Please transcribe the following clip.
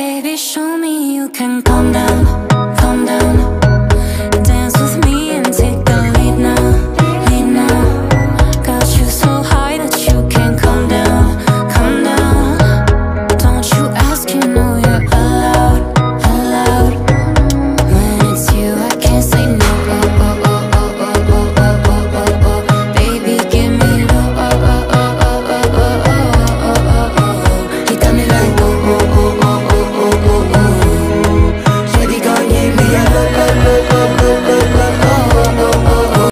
Baby, show me you can calm down, down